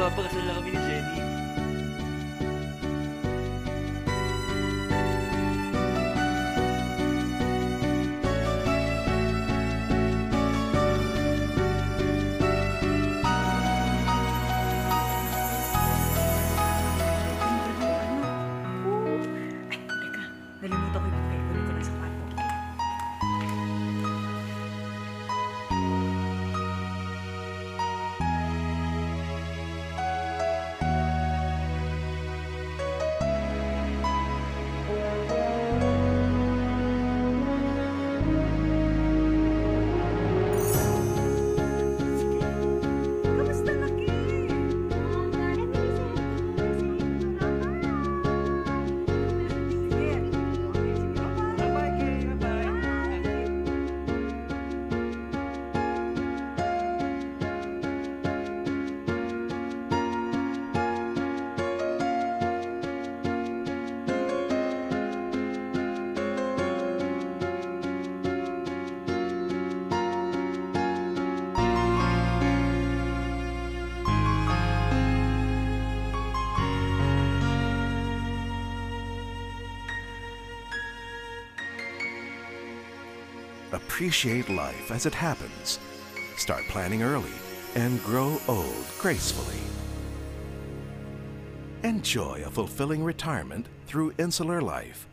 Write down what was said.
Bumaba kasi lang kami ni Jenny. Appreciate life as it happens. Start planning early and grow old gracefully. Enjoy a fulfilling retirement through Insular Life.